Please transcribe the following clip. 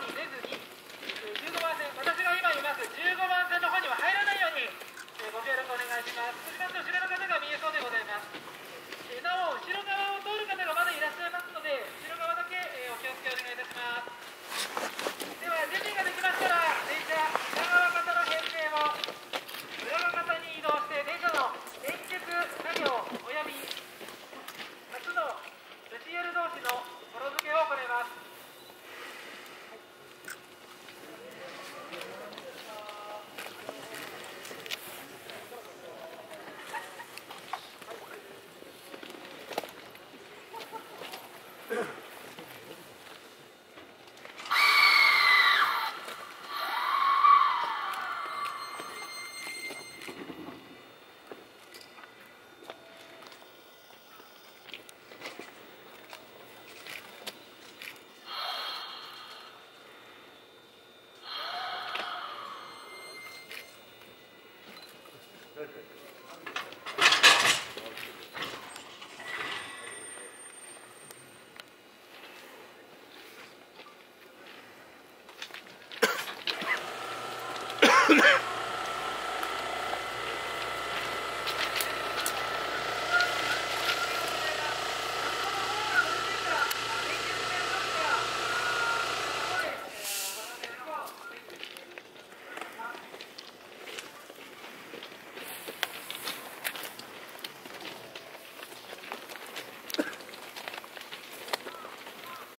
に出ずに、15番線、私が今います15番線の方には入らないように、えご協力お願いします。すみません、後ろの方が見えそうでございます。えなお、後ろ側を通る方がまだいらっしゃいますので、後ろ側だけ、えお気をつけお願いいたします。You